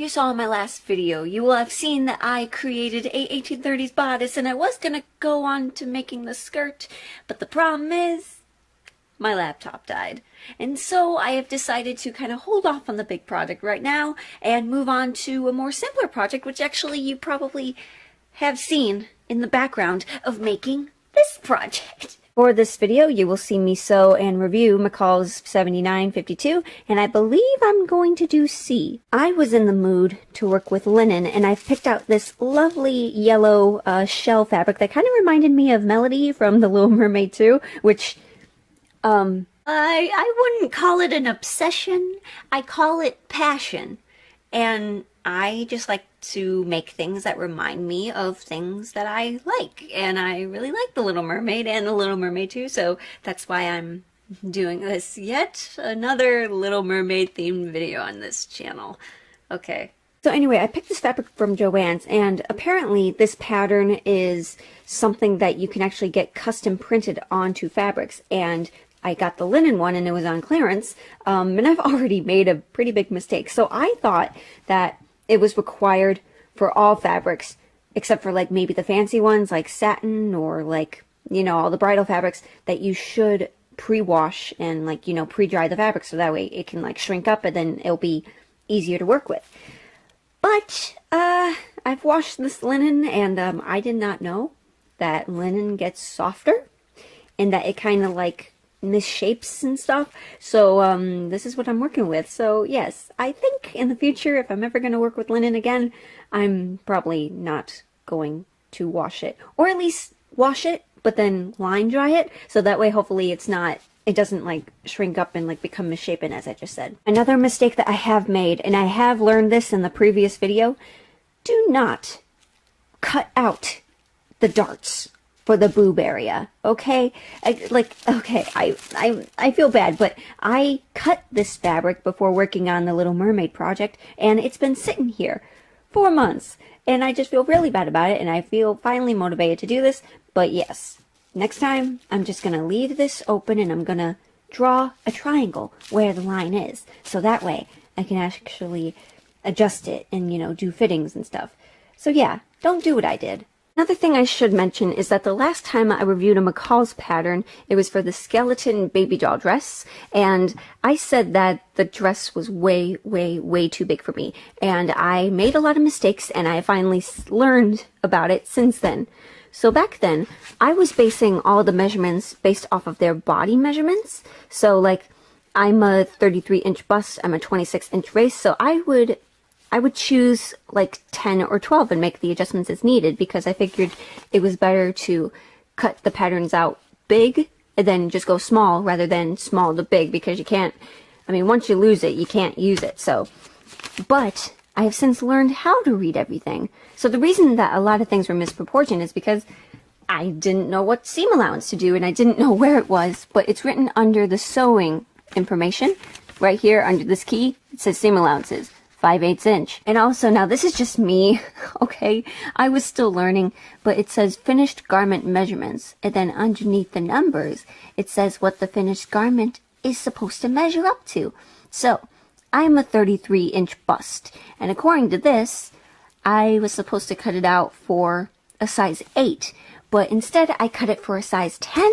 you saw my last video, you will have seen that I created a 1830s bodice and I was gonna go on to making the skirt, but the problem is my laptop died. And so I have decided to kind of hold off on the big project right now and move on to a more simpler project, which actually you probably have seen in the background of making this project. For this video, you will see me sew and review McCall's 7952, and I believe I'm going to do C. I was in the mood to work with linen, and I've picked out this lovely yellow uh, shell fabric that kind of reminded me of Melody from The Little Mermaid 2, which, um, I, I wouldn't call it an obsession. I call it passion. And I just like to make things that remind me of things that I like. And I really like The Little Mermaid and The Little Mermaid too, so that's why I'm doing this yet another Little Mermaid themed video on this channel. Okay. So anyway, I picked this fabric from Joann's and apparently this pattern is something that you can actually get custom printed onto fabrics and I got the linen one and it was on clearance, um, and I've already made a pretty big mistake. So I thought that it was required for all fabrics, except for like maybe the fancy ones like satin or like, you know, all the bridal fabrics that you should pre-wash and like, you know, pre-dry the fabric so that way it can like shrink up and then it'll be easier to work with. But, uh, I've washed this linen and, um, I did not know that linen gets softer and that it kind of like misshapes and stuff. So um, this is what I'm working with. So yes, I think in the future, if I'm ever going to work with linen again, I'm probably not going to wash it. Or at least wash it, but then line dry it. So that way, hopefully it's not, it doesn't like shrink up and like become misshapen as I just said. Another mistake that I have made, and I have learned this in the previous video, do not cut out the darts for the boob area. Okay, I, like okay, I I I feel bad, but I cut this fabric before working on the Little Mermaid project, and it's been sitting here for months, and I just feel really bad about it, and I feel finally motivated to do this. But yes, next time I'm just gonna leave this open, and I'm gonna draw a triangle where the line is, so that way I can actually adjust it and you know do fittings and stuff. So yeah, don't do what I did. Another thing I should mention is that the last time I reviewed a McCall's pattern, it was for the skeleton baby doll dress, and I said that the dress was way, way, way too big for me, and I made a lot of mistakes, and I finally learned about it since then. So back then, I was basing all the measurements based off of their body measurements, so like, I'm a 33 inch bust, I'm a 26 inch waist, so I would I would choose like 10 or 12 and make the adjustments as needed because I figured it was better to cut the patterns out big and then just go small rather than small to big because you can't, I mean, once you lose it, you can't use it. So, but I have since learned how to read everything. So the reason that a lot of things were misproportioned is because I didn't know what seam allowance to do and I didn't know where it was, but it's written under the sewing information right here under this key. It says seam allowances. 5 8 inch. And also, now this is just me, okay? I was still learning, but it says finished garment measurements. And then underneath the numbers, it says what the finished garment is supposed to measure up to. So, I am a 33 inch bust. And according to this, I was supposed to cut it out for a size 8. But instead, I cut it for a size 10.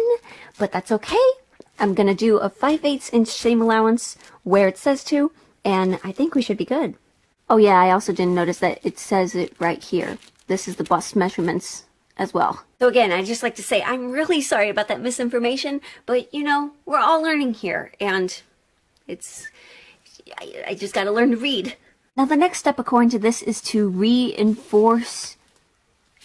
But that's okay. I'm gonna do a 5 8 inch seam allowance where it says to and I think we should be good. Oh yeah, I also didn't notice that it says it right here. This is the bust measurements as well. So again, I just like to say I'm really sorry about that misinformation, but you know, we're all learning here and it's, I, I just gotta learn to read. Now the next step according to this is to reinforce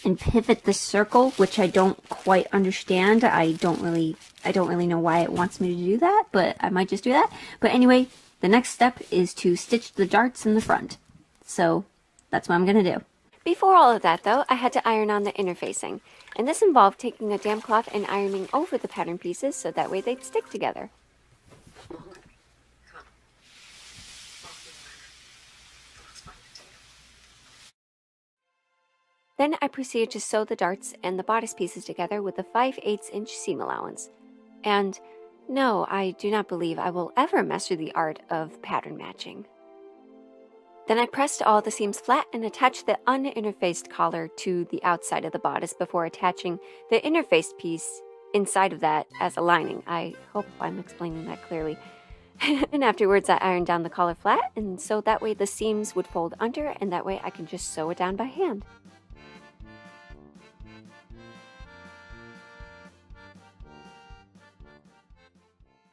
and pivot the circle, which I don't quite understand. I don't really, I don't really know why it wants me to do that, but I might just do that. But anyway, the next step is to stitch the darts in the front. So that's what I'm going to do. Before all of that though, I had to iron on the interfacing. And this involved taking a damp cloth and ironing over the pattern pieces so that way they'd stick together. Then I proceeded to sew the darts and the bodice pieces together with a 5 8 inch seam allowance. And no, I do not believe I will ever master the art of pattern matching. Then I pressed all the seams flat and attached the uninterfaced collar to the outside of the bodice before attaching the interfaced piece inside of that as a lining. I hope I'm explaining that clearly. and afterwards I ironed down the collar flat and so that way the seams would fold under and that way I can just sew it down by hand.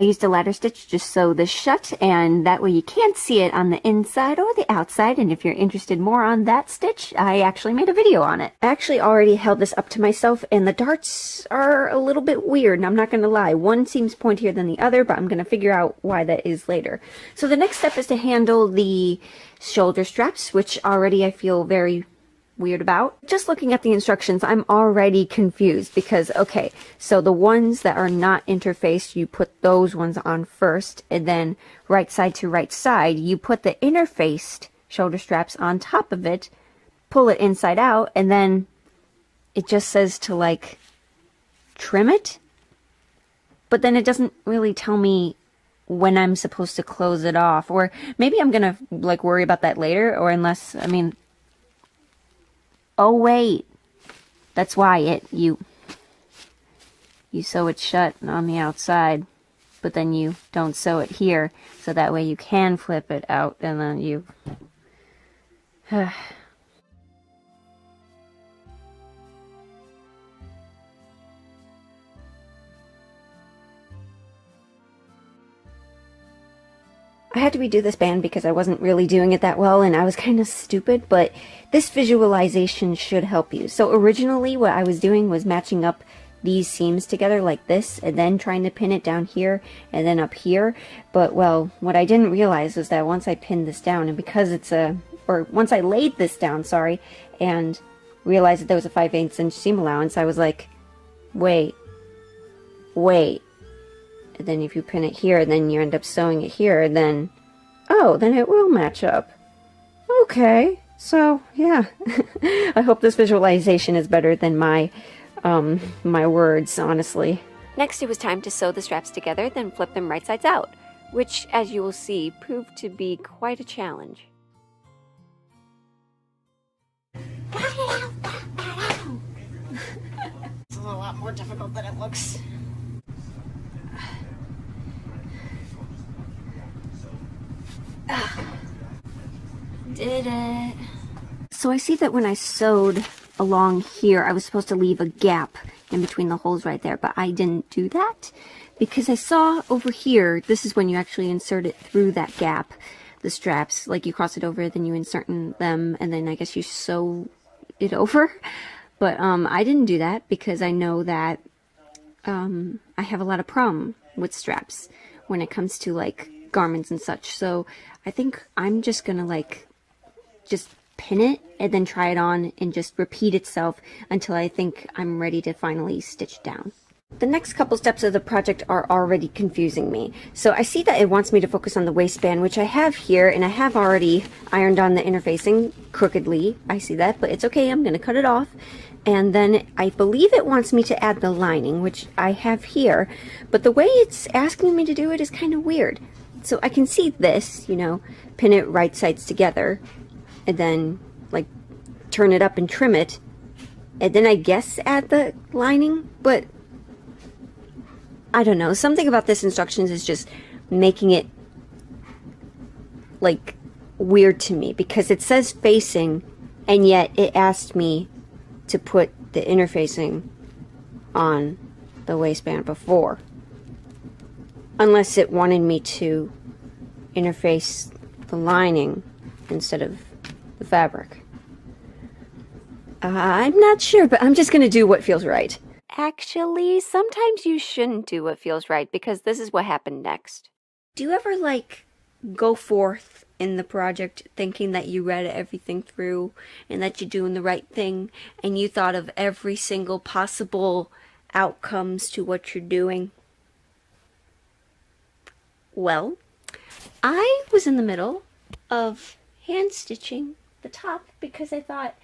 I used a ladder stitch to sew this shut and that way you can't see it on the inside or the outside and if you're interested more on that stitch I actually made a video on it. I actually already held this up to myself and the darts are a little bit weird and I'm not going to lie. One seems pointier than the other but I'm going to figure out why that is later. So the next step is to handle the shoulder straps which already I feel very weird about. Just looking at the instructions, I'm already confused because, okay, so the ones that are not interfaced, you put those ones on first, and then right side to right side, you put the interfaced shoulder straps on top of it, pull it inside out, and then it just says to like trim it. But then it doesn't really tell me when I'm supposed to close it off. Or maybe I'm gonna like worry about that later, or unless, I mean, Oh, wait. That's why it, you, you sew it shut on the outside, but then you don't sew it here, so that way you can flip it out, and then you, I had to redo this band because I wasn't really doing it that well and I was kind of stupid, but this visualization should help you. So originally what I was doing was matching up these seams together like this and then trying to pin it down here and then up here. But well, what I didn't realize was that once I pinned this down and because it's a, or once I laid this down, sorry, and realized that there was a 5 8 inch seam allowance, I was like, wait, wait, and then if you pin it here, then you end up sewing it here, then, oh, then it will match up. Okay, so, yeah. I hope this visualization is better than my, um, my words, honestly. Next, it was time to sew the straps together, then flip them right sides out, which, as you will see, proved to be quite a challenge. it's a lot more difficult than it looks. Did it. So I see that when I sewed along here, I was supposed to leave a gap in between the holes right there, but I didn't do that because I saw over here, this is when you actually insert it through that gap, the straps, like you cross it over, then you insert them, and then I guess you sew it over. But um, I didn't do that because I know that um, I have a lot of problem with straps when it comes to like garments and such. So I think I'm just gonna like just pin it and then try it on and just repeat itself until I think I'm ready to finally stitch down. The next couple steps of the project are already confusing me. So I see that it wants me to focus on the waistband, which I have here, and I have already ironed on the interfacing crookedly. I see that, but it's okay. I'm going to cut it off. And then I believe it wants me to add the lining, which I have here. But the way it's asking me to do it is kind of weird. So I can see this, you know, pin it right sides together and then like turn it up and trim it and then I guess add the lining, but I don't know. Something about this instructions is just making it like weird to me because it says facing and yet it asked me to put the interfacing on the waistband before unless it wanted me to interface the lining instead of the fabric. Uh, I'm not sure, but I'm just going to do what feels right. Actually, sometimes you shouldn't do what feels right because this is what happened next. Do you ever, like, go forth in the project thinking that you read everything through and that you're doing the right thing and you thought of every single possible outcomes to what you're doing? Well, I was in the middle of hand stitching the top because I thought,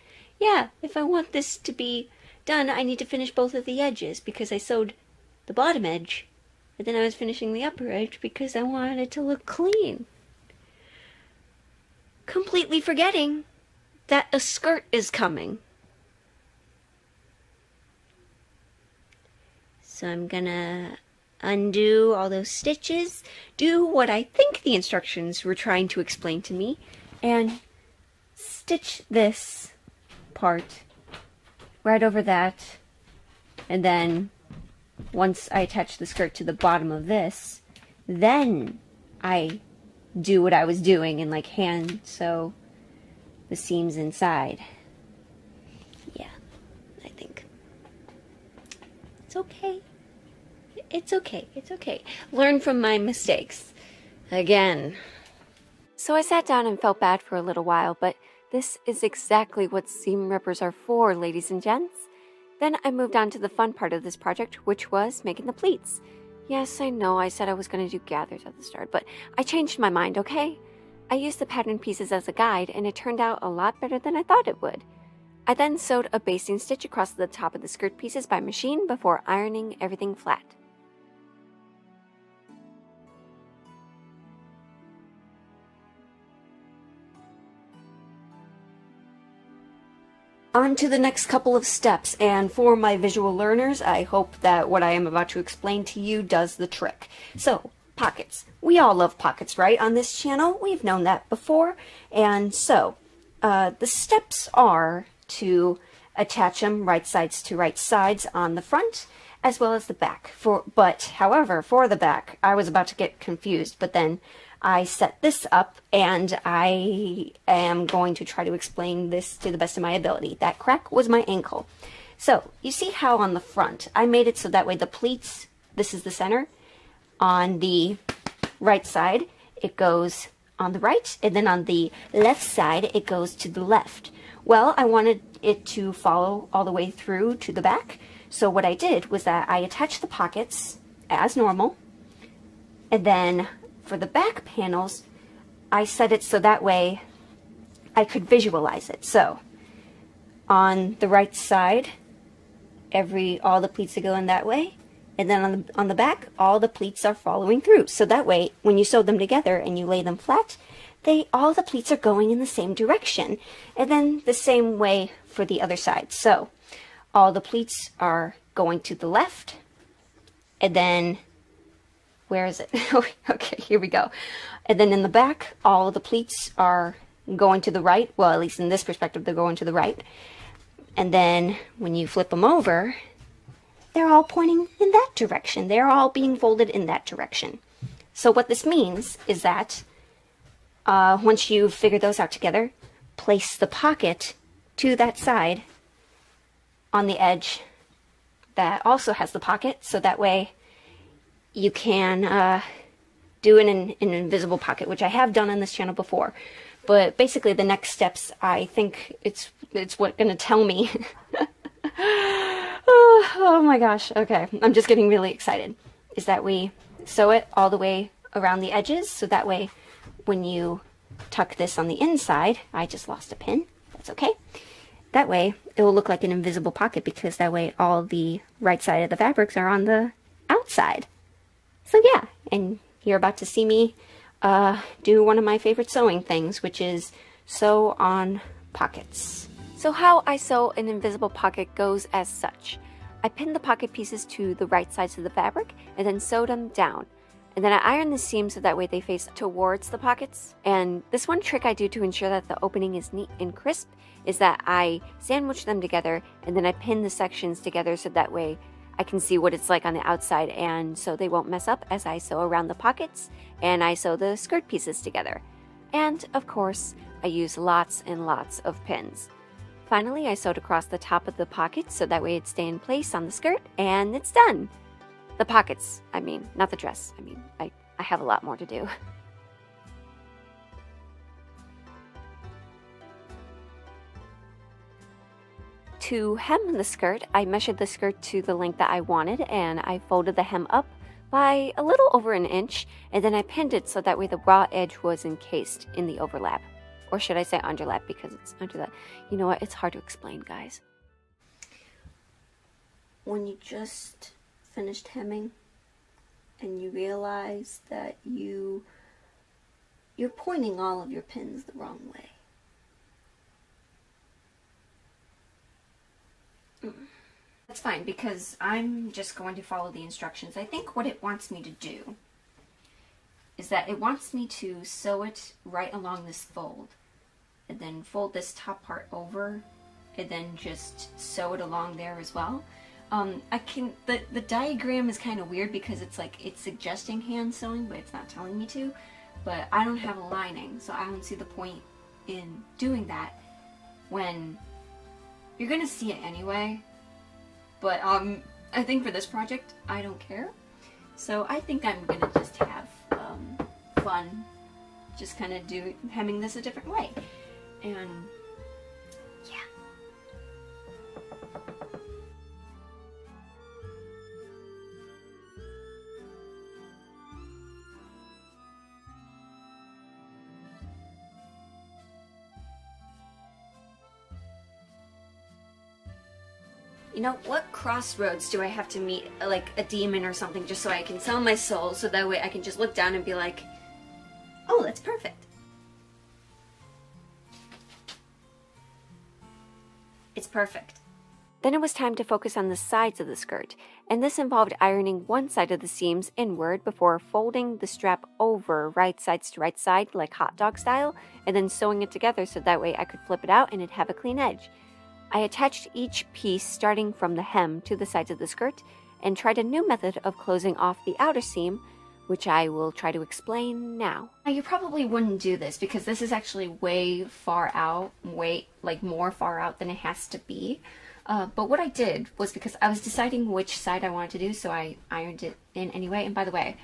yeah, if I want this to be done, I need to finish both of the edges because I sewed the bottom edge, but then I was finishing the upper edge because I wanted it to look clean. completely forgetting that a skirt is coming. So I'm gonna undo all those stitches, do what I think the instructions were trying to explain to me, and stitch this part right over that. And then once I attach the skirt to the bottom of this, then I do what I was doing and like hand sew the seams inside. Yeah, I think it's okay. It's okay. It's okay. Learn from my mistakes. Again. So I sat down and felt bad for a little while, but this is exactly what seam rippers are for, ladies and gents. Then I moved on to the fun part of this project, which was making the pleats. Yes, I know I said I was going to do gathers at the start, but I changed my mind, okay? I used the pattern pieces as a guide, and it turned out a lot better than I thought it would. I then sewed a basting stitch across the top of the skirt pieces by machine before ironing everything flat. On to the next couple of steps, and for my visual learners, I hope that what I am about to explain to you does the trick. So, pockets. We all love pockets, right, on this channel? We've known that before. And so, uh, the steps are to attach them right sides to right sides on the front, as well as the back. For But, however, for the back, I was about to get confused, but then I set this up and I am going to try to explain this to the best of my ability. That crack was my ankle. So you see how on the front, I made it so that way the pleats, this is the center, on the right side, it goes on the right, and then on the left side, it goes to the left. Well, I wanted it to follow all the way through to the back, so what I did was that I attached the pockets as normal, and then for the back panels, I set it so that way I could visualize it. So on the right side, every all the pleats are going that way. And then on the, on the back, all the pleats are following through. So that way, when you sew them together and you lay them flat, they all the pleats are going in the same direction. And then the same way for the other side. So all the pleats are going to the left. And then where is it? okay, here we go. And then in the back, all the pleats are going to the right. Well, at least in this perspective, they're going to the right. And then when you flip them over, they're all pointing in that direction. They're all being folded in that direction. So what this means is that uh, once you figure those out together, place the pocket to that side on the edge that also has the pocket. So that way you can uh, do an, an invisible pocket, which I have done on this channel before. But basically, the next steps, I think it's it's what going to tell me. oh, oh my gosh. Okay, I'm just getting really excited. Is that we sew it all the way around the edges, so that way when you tuck this on the inside, I just lost a pin. That's okay. That way, it will look like an invisible pocket because that way all the right side of the fabrics are on the outside. So yeah, and you're about to see me uh, do one of my favorite sewing things, which is sew on pockets. So how I sew an invisible pocket goes as such. I pin the pocket pieces to the right sides of the fabric and then sew them down. And then I iron the seams so that way they face towards the pockets. And this one trick I do to ensure that the opening is neat and crisp is that I sandwich them together and then I pin the sections together so that way I can see what it's like on the outside and so they won't mess up as I sew around the pockets and I sew the skirt pieces together. And of course, I use lots and lots of pins. Finally, I sewed across the top of the pocket so that way it'd stay in place on the skirt and it's done. The pockets, I mean, not the dress. I mean, I, I have a lot more to do. To hem the skirt, I measured the skirt to the length that I wanted and I folded the hem up by a little over an inch and then I pinned it so that way the raw edge was encased in the overlap. Or should I say underlap because it's under that. You know what? It's hard to explain, guys. When you just finished hemming and you realize that you you're pointing all of your pins the wrong way. That's fine because I'm just going to follow the instructions. I think what it wants me to do is that it wants me to sew it right along this fold and then fold this top part over and then just sew it along there as well. Um, I can, the, the diagram is kind of weird because it's like, it's suggesting hand sewing, but it's not telling me to. But I don't have a lining, so I don't see the point in doing that when you're gonna see it anyway. But um, I think for this project, I don't care. So I think I'm gonna just have um, fun, just kind of do hemming this a different way. And you know, what crossroads do I have to meet, like a demon or something, just so I can sell my soul, so that way I can just look down and be like, oh, that's perfect. It's perfect. Then it was time to focus on the sides of the skirt, and this involved ironing one side of the seams inward before folding the strap over right sides to right side, like hot dog style, and then sewing it together so that way I could flip it out and it'd have a clean edge. I attached each piece starting from the hem to the sides of the skirt and tried a new method of closing off the outer seam, which I will try to explain now. Now you probably wouldn't do this because this is actually way far out, way like more far out than it has to be. Uh, but what I did was because I was deciding which side I wanted to do, so I ironed it in anyway. And by the way,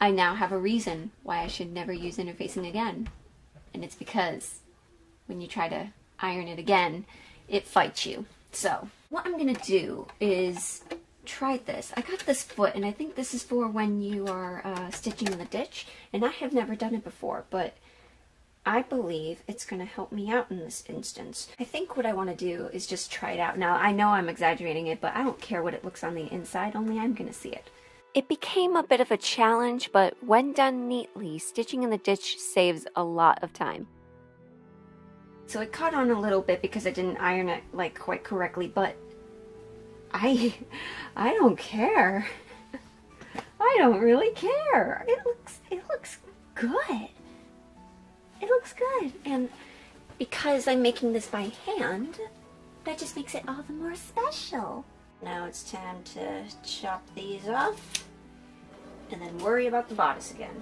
I now have a reason why I should never use interfacing again. And it's because when you try to iron it again, it fights you. So what I'm gonna do is try this. I got this foot and I think this is for when you are uh, stitching in the ditch and I have never done it before but I believe it's going to help me out in this instance. I think what I want to do is just try it out. Now I know I'm exaggerating it but I don't care what it looks on the inside only I'm going to see it. It became a bit of a challenge but when done neatly stitching in the ditch saves a lot of time. So it caught on a little bit because I didn't iron it like quite correctly, but I I don't care. I don't really care. It looks it looks good. It looks good. And because I'm making this by hand, that just makes it all the more special. Now it's time to chop these off and then worry about the bodice again.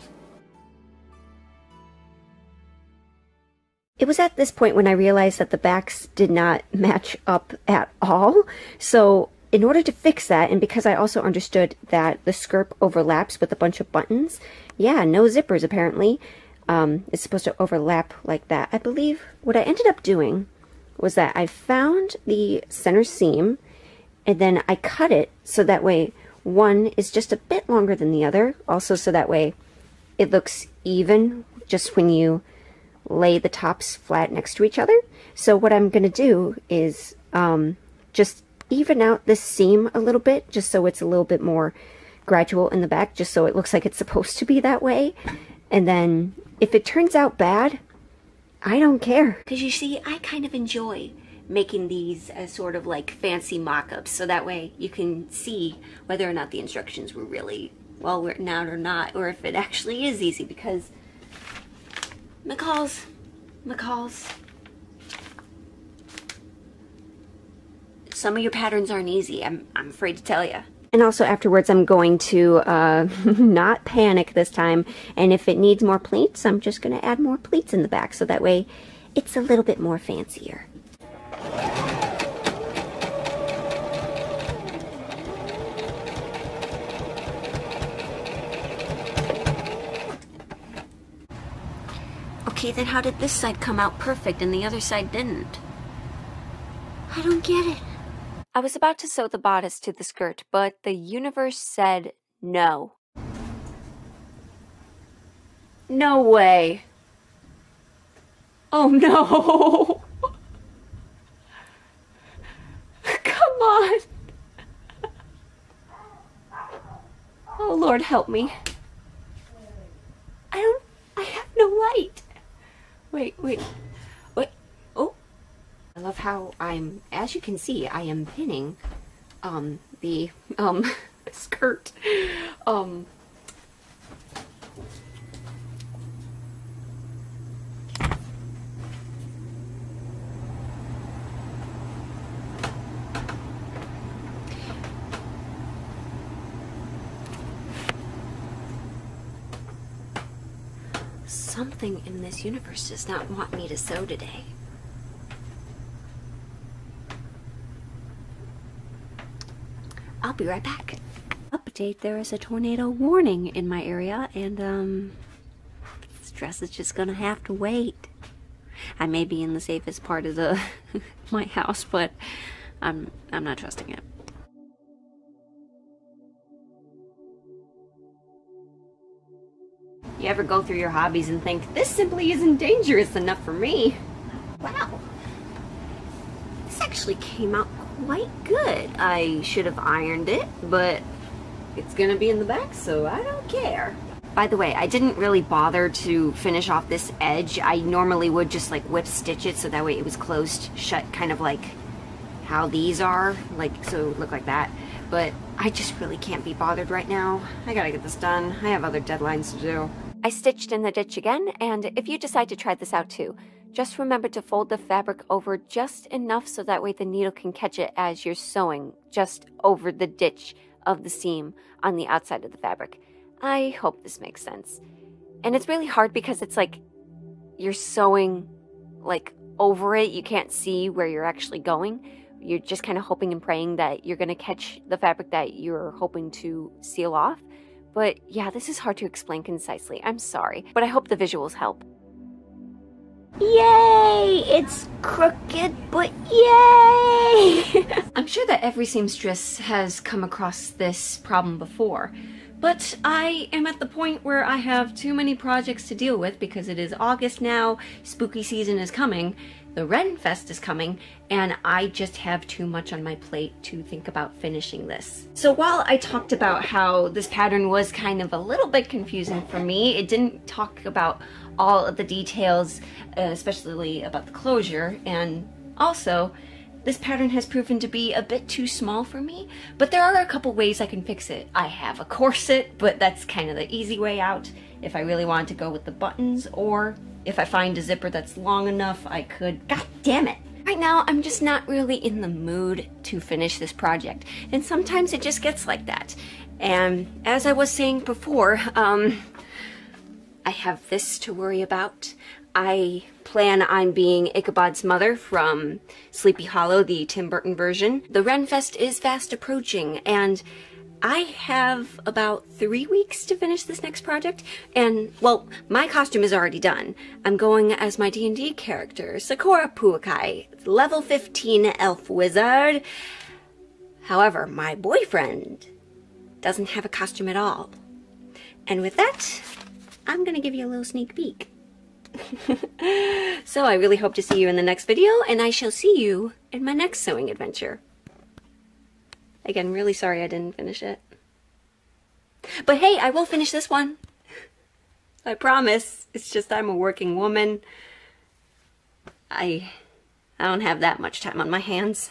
It was at this point when I realized that the backs did not match up at all. So in order to fix that, and because I also understood that the skirt overlaps with a bunch of buttons, yeah, no zippers apparently, um, it's supposed to overlap like that. I believe what I ended up doing was that I found the center seam and then I cut it so that way one is just a bit longer than the other, also so that way it looks even just when you lay the tops flat next to each other. So what I'm going to do is um, just even out this seam a little bit, just so it's a little bit more gradual in the back, just so it looks like it's supposed to be that way. And then if it turns out bad, I don't care. Because you see, I kind of enjoy making these as sort of like fancy mock-ups so that way you can see whether or not the instructions were really well written out or not or if it actually is easy because McCall's. McCall's. Some of your patterns aren't easy, I'm, I'm afraid to tell you. And also afterwards, I'm going to uh, not panic this time. And if it needs more pleats, I'm just going to add more pleats in the back. So that way it's a little bit more fancier. Okay, then how did this side come out perfect and the other side didn't? I don't get it. I was about to sew the bodice to the skirt, but the universe said no. No way. Oh no. Come on. Oh Lord, help me. I don't, I have no light. Wait. Wait. Wait, oh. I love how I'm, as you can see, I am pinning, um, the, um, skirt. Um, Something in this universe does not want me to sew today. I'll be right back. Update, there is a tornado warning in my area and um this dress is just gonna have to wait. I may be in the safest part of the my house, but I'm I'm not trusting it. You ever go through your hobbies and think, this simply isn't dangerous enough for me? Wow. This actually came out quite good. I should have ironed it, but it's gonna be in the back, so I don't care. By the way, I didn't really bother to finish off this edge. I normally would just like whip stitch it so that way it was closed shut, kind of like how these are, like so look like that. But I just really can't be bothered right now. I gotta get this done. I have other deadlines to do. I stitched in the ditch again, and if you decide to try this out too, just remember to fold the fabric over just enough so that way the needle can catch it as you're sewing just over the ditch of the seam on the outside of the fabric. I hope this makes sense. And it's really hard because it's like you're sewing like over it. You can't see where you're actually going. You're just kind of hoping and praying that you're going to catch the fabric that you're hoping to seal off. But yeah, this is hard to explain concisely. I'm sorry, but I hope the visuals help. Yay! It's crooked, but yay! I'm sure that every seamstress has come across this problem before, but I am at the point where I have too many projects to deal with because it is August now, spooky season is coming, the Ren Fest is coming, and I just have too much on my plate to think about finishing this. So while I talked about how this pattern was kind of a little bit confusing for me, it didn't talk about all of the details, uh, especially about the closure, and also this pattern has proven to be a bit too small for me, but there are a couple ways I can fix it. I have a corset, but that's kind of the easy way out if I really want to go with the buttons, or if I find a zipper that's long enough, I could... God damn it! Right now, I'm just not really in the mood to finish this project, and sometimes it just gets like that. And as I was saying before, um, I have this to worry about. I plan on being Ichabod's mother from Sleepy Hollow, the Tim Burton version. The Renfest is fast approaching, and I have about three weeks to finish this next project, and, well, my costume is already done. I'm going as my D&D character, Sakura Puukai, level 15 elf wizard. However, my boyfriend doesn't have a costume at all. And with that, I'm gonna give you a little sneak peek. so I really hope to see you in the next video, and I shall see you in my next sewing adventure. Again, really sorry I didn't finish it. But hey, I will finish this one. I promise. It's just I'm a working woman. I I don't have that much time on my hands.